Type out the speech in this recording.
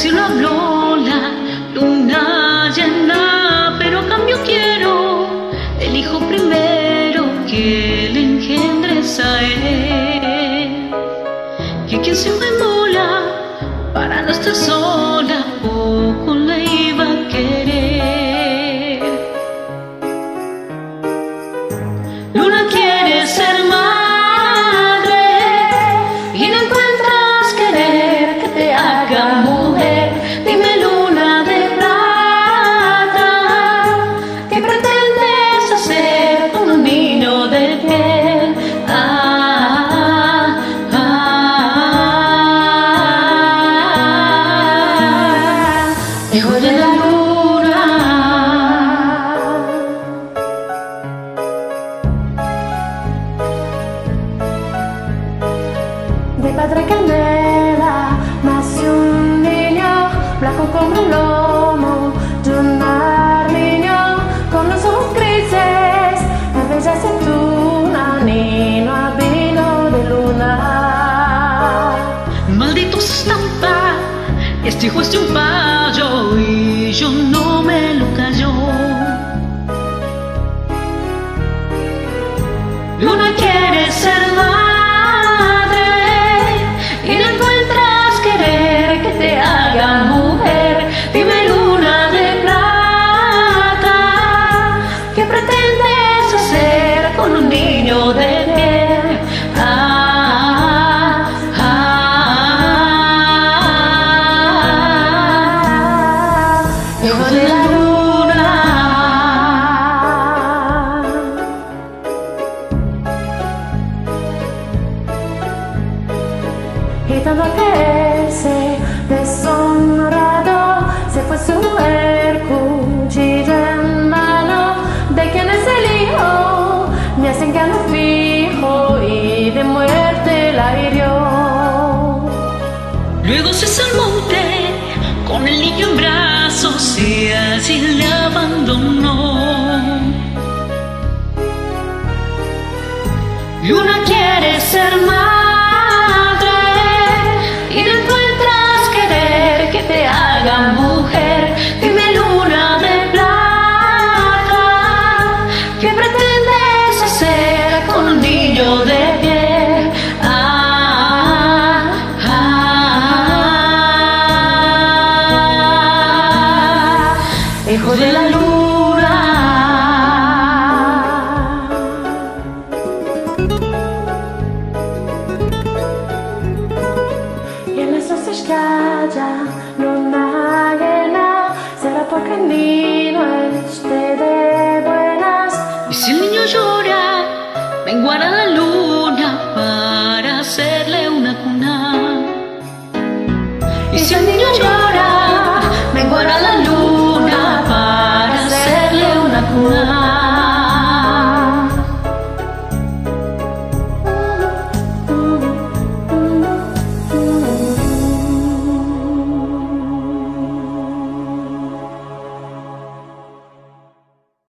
el cielo habló la luna llena, pero cambio quiero el hijo primero que le engendres a él. Que quien se mola para no estar sola, poco le iba a querer. Luna hijo de la luna. De padre candela nació un niño blanco como el lomo de un niño con los ojos grises, la bella cintura, niño a vino de luna. Maldito estampa, este hijo es de un payo Luego se salió al monte con el niño en brazos y así le abandonó. Luna quiere ser madre y no encuentras querer que te haga mujer. lejos de la luna. Y en las haces calla, no nagena, será porque el niño esté de buenas. Y si el niño llora, vengo a la luna para hacerle una cuna. Y si el niño llora, now.